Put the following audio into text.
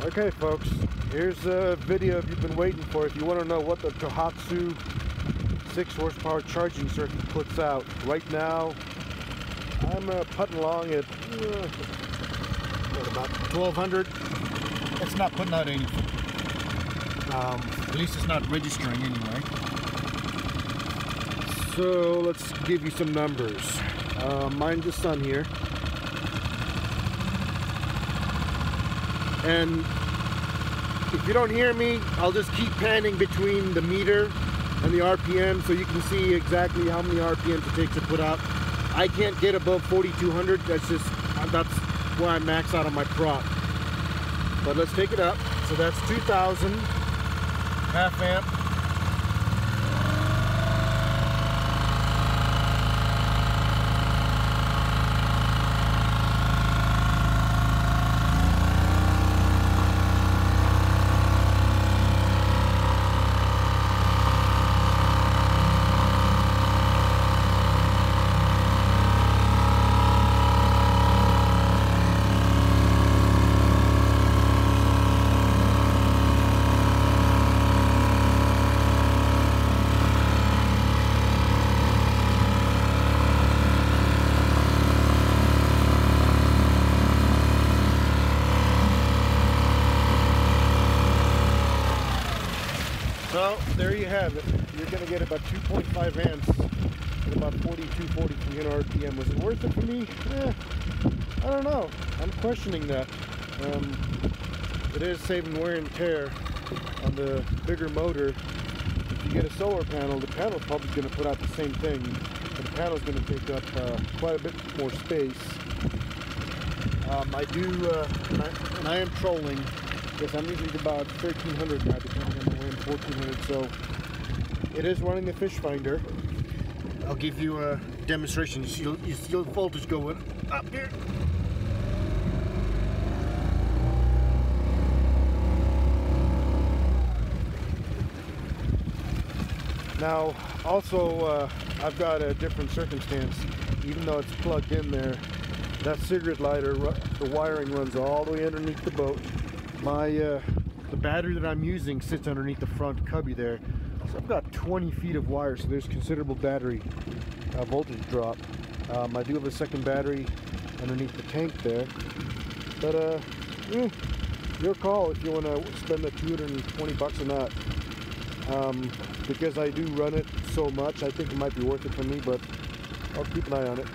Okay, folks, here's a video you've been waiting for. If you want to know what the Tohatsu 6 horsepower charging circuit puts out. Right now, I'm uh, putting along at uh, what, about 1200. It's not putting out anything. Um, at least it's not registering anyway. So let's give you some numbers. Uh, mine's the sun here. And if you don't hear me, I'll just keep panning between the meter and the RPM so you can see exactly how many RPMs it takes to put out. I can't get above 4200. That's just, that's where I max out on my prop. But let's take it up. So that's 2000 half amp So there you have it. You're going to get about 2.5 amps at about 42, 43 RPM. Was it worth it for me? Eh, I don't know. I'm questioning that. Um, it is saving wear and tear on the bigger motor. If you get a solar panel, the panel's probably going to put out the same thing. But the panel's going to take up uh, quite a bit more space. Um, I do, uh, and, I, and I am trolling because I'm using about 1300 now, depending on the wind, 1400. So it is running the fish finder. I'll give you a demonstration. You see, you see the voltage going up here. Now, also, uh, I've got a different circumstance. Even though it's plugged in there, that cigarette lighter, the wiring runs all the way underneath the boat. My uh, the battery that I'm using sits underneath the front cubby there, so I've got 20 feet of wire. So there's considerable battery uh, voltage drop. Um, I do have a second battery underneath the tank there, but uh, eh, your call if you want to spend the 220 bucks or not. Um, because I do run it so much, I think it might be worth it for me, but I'll keep an eye on it.